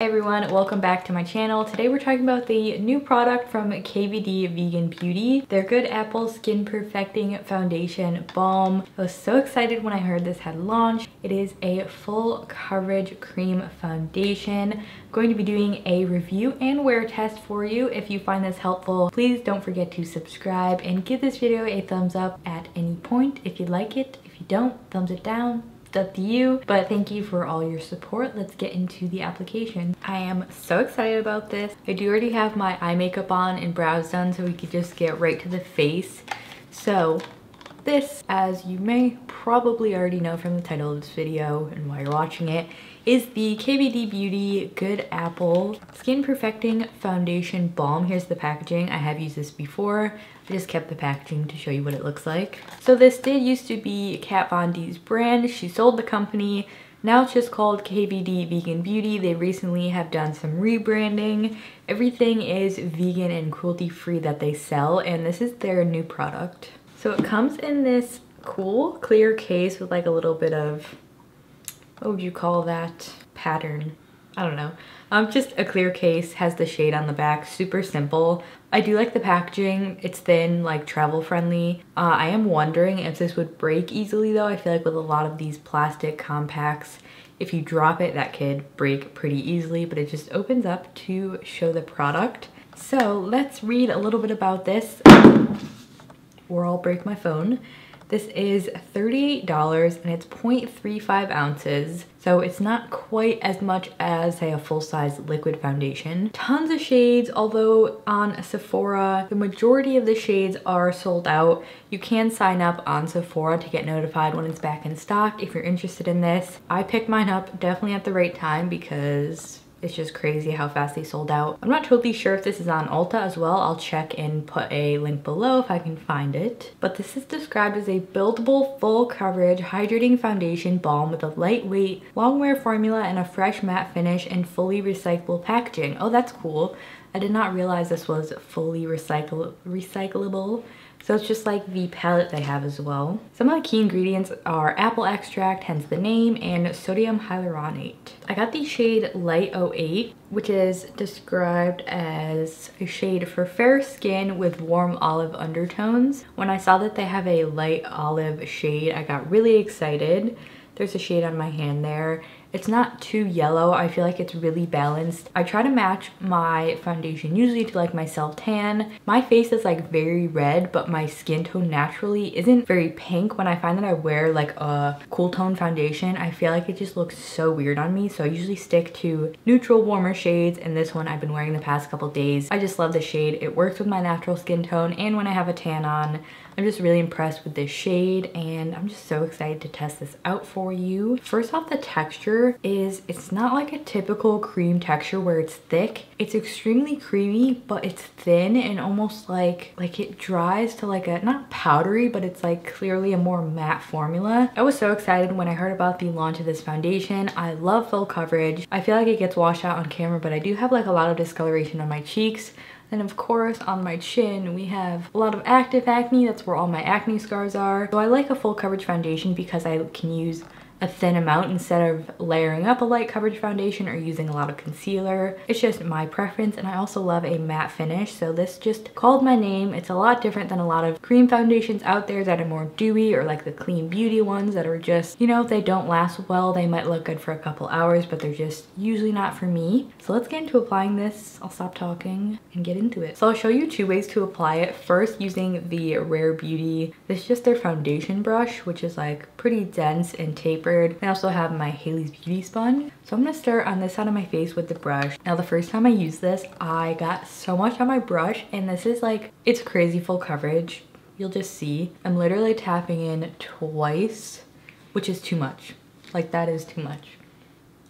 Everyone, welcome back to my channel. Today we're talking about the new product from KVD Vegan Beauty. Their Good Apple Skin Perfecting Foundation Balm. I was so excited when I heard this had launched. It is a full coverage cream foundation. I'm going to be doing a review and wear test for you. If you find this helpful, please don't forget to subscribe and give this video a thumbs up at any point if you like it. If you don't, thumbs it down up to you but thank you for all your support let's get into the application i am so excited about this i do already have my eye makeup on and brows done so we could just get right to the face so this as you may probably already know from the title of this video and why you're watching it is the KVD Beauty Good Apple Skin Perfecting Foundation Balm. Here's the packaging. I have used this before. I just kept the packaging to show you what it looks like. So this did used to be Kat Von D's brand. She sold the company. Now it's just called KVD Vegan Beauty. They recently have done some rebranding. Everything is vegan and cruelty free that they sell and this is their new product. So it comes in this cool clear case with like a little bit of what would you call that pattern? I don't know. Um, just a clear case, has the shade on the back, super simple. I do like the packaging. It's thin, like travel friendly. Uh, I am wondering if this would break easily though. I feel like with a lot of these plastic compacts, if you drop it, that could break pretty easily, but it just opens up to show the product. So let's read a little bit about this or I'll break my phone. This is $38 and it's 0.35 ounces. So it's not quite as much as say a full-size liquid foundation. Tons of shades, although on Sephora, the majority of the shades are sold out. You can sign up on Sephora to get notified when it's back in stock if you're interested in this. I picked mine up definitely at the right time because it's just crazy how fast they sold out. I'm not totally sure if this is on Ulta as well. I'll check and put a link below if I can find it. But this is described as a buildable, full coverage, hydrating foundation balm with a lightweight, long wear formula and a fresh matte finish and fully recyclable packaging. Oh, that's cool. I did not realize this was fully recycle recyclable. So it's just like the palette they have as well. Some of the key ingredients are apple extract, hence the name, and sodium hyaluronate. I got the shade Light 08, which is described as a shade for fair skin with warm olive undertones. When I saw that they have a light olive shade, I got really excited. There's a shade on my hand there it's not too yellow. I feel like it's really balanced. I try to match my foundation usually to like my self tan. My face is like very red, but my skin tone naturally isn't very pink. When I find that I wear like a cool tone foundation, I feel like it just looks so weird on me. So I usually stick to neutral, warmer shades. And this one I've been wearing the past couple days. I just love the shade. It works with my natural skin tone. And when I have a tan on, I'm just really impressed with this shade and I'm just so excited to test this out for you. First off, the texture is, it's not like a typical cream texture where it's thick. It's extremely creamy, but it's thin and almost like, like it dries to like a, not powdery, but it's like clearly a more matte formula. I was so excited when I heard about the launch of this foundation. I love full coverage. I feel like it gets washed out on camera, but I do have like a lot of discoloration on my cheeks. Then of course on my chin we have a lot of active acne, that's where all my acne scars are. So I like a full coverage foundation because I can use a thin amount instead of layering up a light coverage foundation or using a lot of concealer. It's just my preference and I also love a matte finish so this just called my name. It's a lot different than a lot of cream foundations out there that are more dewy or like the clean beauty ones that are just, you know, if they don't last well. They might look good for a couple hours but they're just usually not for me. So let's get into applying this. I'll stop talking and get into it. So I'll show you two ways to apply it. First using the Rare Beauty, this is just their foundation brush which is like pretty dense and tapered I also have my Haley's Beauty Sponge. So I'm gonna start on this side of my face with the brush. Now the first time I used this, I got so much on my brush and this is like, it's crazy full coverage. You'll just see. I'm literally tapping in twice, which is too much. Like that is too much.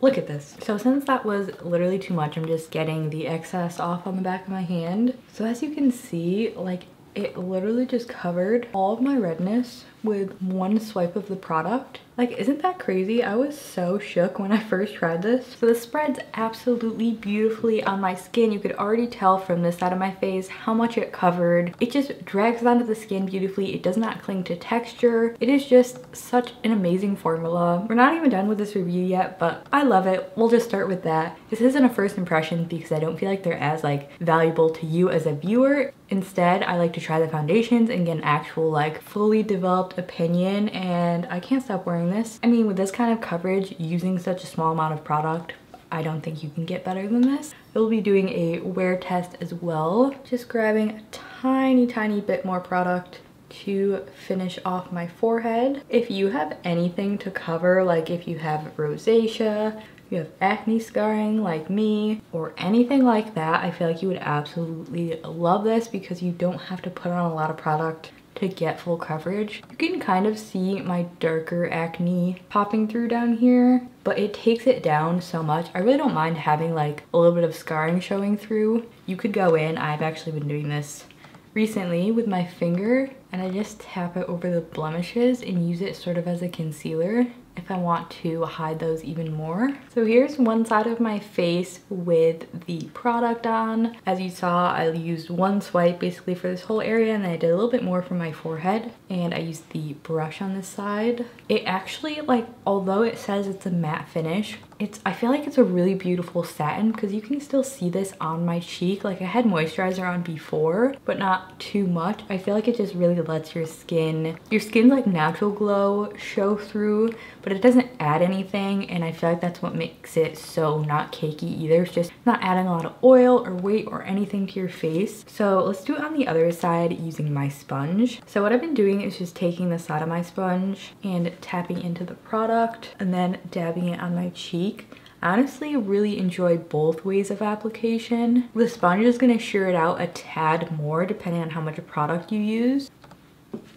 Look at this. So since that was literally too much, I'm just getting the excess off on the back of my hand. So as you can see, like it literally just covered all of my redness with one swipe of the product. Like, isn't that crazy? I was so shook when I first tried this. So this spreads absolutely beautifully on my skin. You could already tell from this side of my face how much it covered. It just drags onto the skin beautifully. It does not cling to texture. It is just such an amazing formula. We're not even done with this review yet, but I love it. We'll just start with that. This isn't a first impression because I don't feel like they're as like valuable to you as a viewer. Instead, I like to try the foundations and get an actual like fully developed opinion and I can't stop wearing this. I mean, with this kind of coverage, using such a small amount of product, I don't think you can get better than this. We'll be doing a wear test as well. Just grabbing a tiny, tiny bit more product to finish off my forehead. If you have anything to cover, like if you have rosacea, you have acne scarring like me or anything like that, I feel like you would absolutely love this because you don't have to put on a lot of product to get full coverage. You can kind of see my darker acne popping through down here, but it takes it down so much. I really don't mind having like a little bit of scarring showing through. You could go in, I've actually been doing this recently with my finger and I just tap it over the blemishes and use it sort of as a concealer if I want to hide those even more. So here's one side of my face with the product on. As you saw, I used one swipe basically for this whole area and then I did a little bit more for my forehead and I used the brush on this side. It actually like, although it says it's a matte finish, it's I feel like it's a really beautiful satin because you can still see this on my cheek. Like I had moisturizer on before, but not too much. I feel like it just really lets your skin, your skin's like natural glow show through, but it doesn't add anything. And I feel like that's what makes it so not cakey either. It's just not adding a lot of oil or weight or anything to your face. So let's do it on the other side using my sponge. So what I've been doing is just taking the side of my sponge and tapping into the product and then dabbing it on my cheek cheek. I honestly really enjoy both ways of application. The sponge is gonna sheer it out a tad more depending on how much product you use.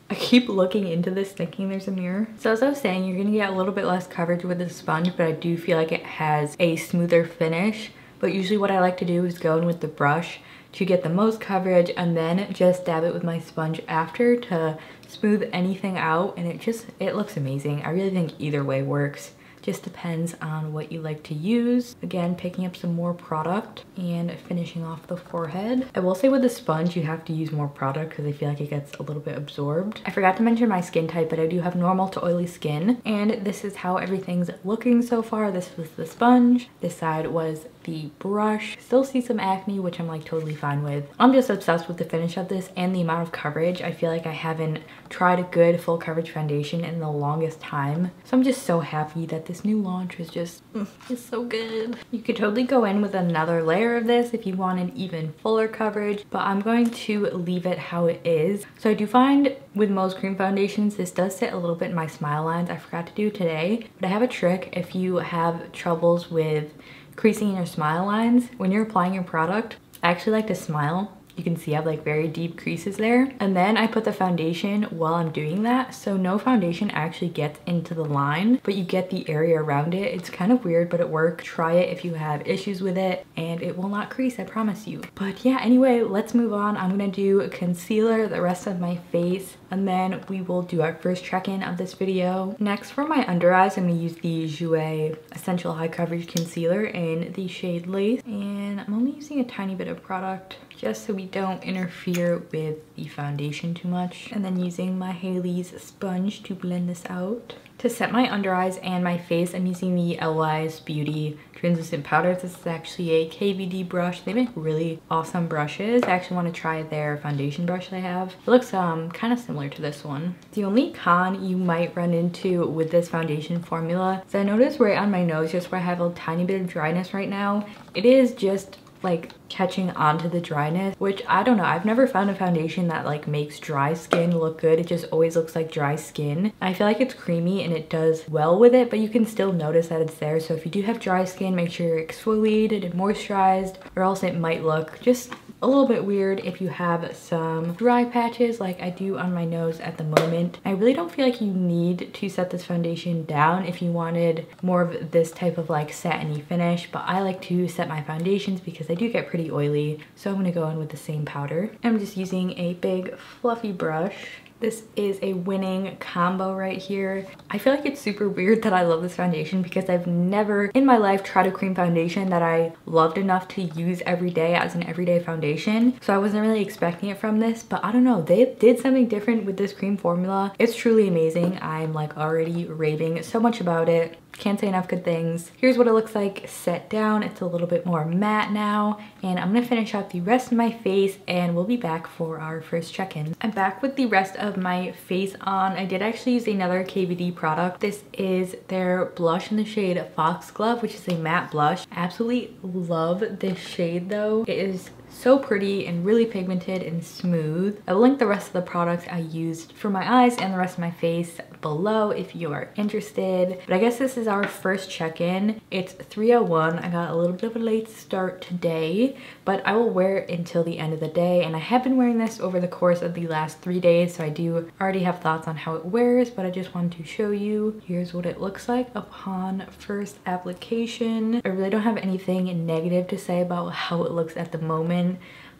I keep looking into this thinking there's a mirror. So as I was saying, you're gonna get a little bit less coverage with the sponge, but I do feel like it has a smoother finish. But usually what I like to do is go in with the brush to get the most coverage and then just dab it with my sponge after to smooth anything out and it just, it looks amazing. I really think either way works. Just depends on what you like to use. Again, picking up some more product and finishing off the forehead. I will say with the sponge, you have to use more product because I feel like it gets a little bit absorbed. I forgot to mention my skin type, but I do have normal to oily skin. And this is how everything's looking so far. This was the sponge. This side was the brush. Still see some acne, which I'm like totally fine with. I'm just obsessed with the finish of this and the amount of coverage. I feel like I haven't tried a good full coverage foundation in the longest time. So I'm just so happy that this new launch is just, mm, is so good. You could totally go in with another layer of this if you wanted even fuller coverage, but I'm going to leave it how it is. So I do find with most cream foundations, this does sit a little bit in my smile lines. I forgot to do today, but I have a trick if you have troubles with creasing your smile lines, when you're applying your product, I actually like to smile you can see I have like very deep creases there. And then I put the foundation while I'm doing that. So no foundation actually gets into the line, but you get the area around it. It's kind of weird, but it works. Try it if you have issues with it and it will not crease, I promise you. But yeah, anyway, let's move on. I'm gonna do a concealer the rest of my face and then we will do our first check-in of this video. Next for my under eyes, I'm gonna use the Jouer Essential High Coverage Concealer in the shade Lace and I'm only using a tiny bit of product just so we don't interfere with the foundation too much. And then using my Haley's sponge to blend this out. To set my under eyes and my face, I'm using the LYS Beauty Translucent Powder. This is actually a KVD brush. They make really awesome brushes. I actually want to try their foundation brush they have. It looks um kind of similar to this one. The only con you might run into with this foundation formula is I noticed right on my nose, just where I have a tiny bit of dryness right now, it is just like catching onto the dryness which i don't know i've never found a foundation that like makes dry skin look good. It just always looks like dry skin. I feel like it's creamy and it does well with it but you can still notice that it's there. So if you do have dry skin make sure you're exfoliated and moisturized or else it might look just a little bit weird if you have some dry patches like I do on my nose at the moment. I really don't feel like you need to set this foundation down if you wanted more of this type of like satiny finish, but I like to set my foundations because they do get pretty oily. So I'm gonna go in with the same powder. I'm just using a big fluffy brush This is a winning combo right here. I feel like it's super weird that I love this foundation because I've never in my life tried a cream foundation that I loved enough to use every day as an everyday foundation. So I wasn't really expecting it from this, but I don't know. They did something different with this cream formula. It's truly amazing. I'm like already raving so much about it. Can't say enough good things. Here's what it looks like set down. It's a little bit more matte now. And I'm gonna finish up the rest of my face and we'll be back for our first check-in. I'm back with the rest of my face on. I did actually use another KVD product. This is their blush in the shade Foxglove, which is a matte blush. Absolutely love this shade though. It is so pretty and really pigmented and smooth. I will link the rest of the products I used for my eyes and the rest of my face below if you are interested. But I guess this is our first check-in. It's 3.01. I got a little bit of a late start today, but I will wear it until the end of the day. And I have been wearing this over the course of the last three days, so I do already have thoughts on how it wears, but I just wanted to show you. Here's what it looks like upon first application. I really don't have anything negative to say about how it looks at the moment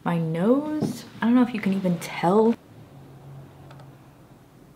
my nose, I don't know if you can even tell,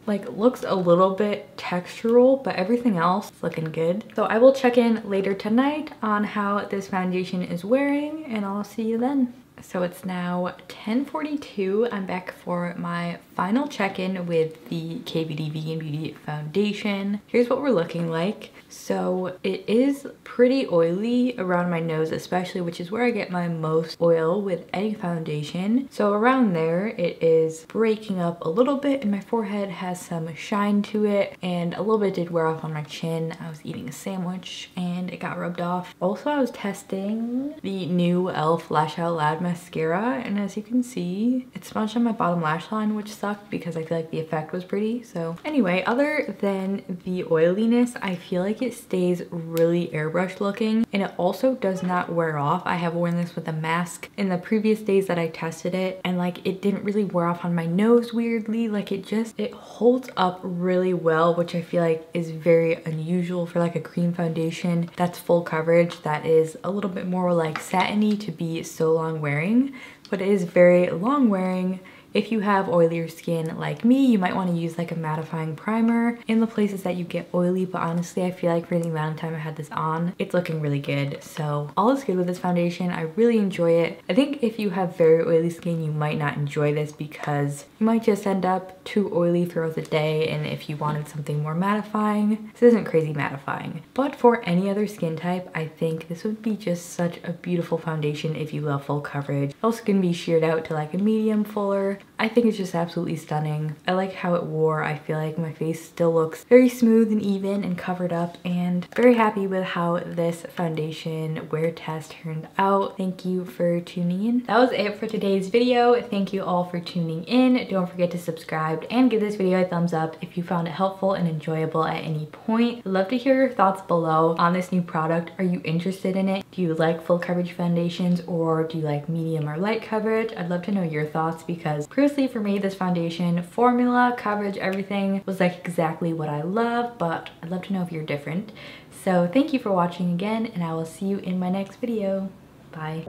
like looks a little bit textural, but everything else is looking good. So I will check in later tonight on how this foundation is wearing and I'll see you then. So it's now 10.42. I'm back for my final check-in with the KVD Vegan Beauty Foundation. Here's what we're looking like. So it is pretty oily around my nose especially, which is where I get my most oil with any foundation. So around there, it is breaking up a little bit and my forehead has some shine to it and a little bit did wear off on my chin. I was eating a sandwich and it got rubbed off. Also, I was testing the new e.l.f. Lash Out Loud mascara and as you can see, it smudged on my bottom lash line, which sucked because I feel like the effect was pretty. So anyway, other than the oiliness, I feel like it stays really airbrushed looking and it also does not wear off. I have worn this with a mask in the previous days that I tested it and like it didn't really wear off on my nose weirdly. Like it just, it holds up really well, which I feel like is very unusual for like a cream foundation that's full coverage that is a little bit more like satiny to be so long wearing, but it is very long wearing if you have oilier skin like me, you might want to use like a mattifying primer in the places that you get oily, but honestly, I feel like for the amount of time I had this on, it's looking really good. So all is good with this foundation. I really enjoy it. I think if you have very oily skin, you might not enjoy this because you might just end up too oily throughout the day. And if you wanted something more mattifying, this isn't crazy mattifying. But for any other skin type, I think this would be just such a beautiful foundation if you love full coverage. Also can be sheared out to like a medium fuller like I think it's just absolutely stunning. I like how it wore. I feel like my face still looks very smooth and even and covered up and very happy with how this foundation wear test turned out. Thank you for tuning in. That was it for today's video. Thank you all for tuning in. Don't forget to subscribe and give this video a thumbs up if you found it helpful and enjoyable at any point. I'd love to hear your thoughts below on this new product. Are you interested in it? Do you like full coverage foundations or do you like medium or light coverage? I'd love to know your thoughts because Seriously, for me, this foundation formula, coverage, everything was like exactly what I love, but I'd love to know if you're different. So thank you for watching again, and I will see you in my next video. Bye.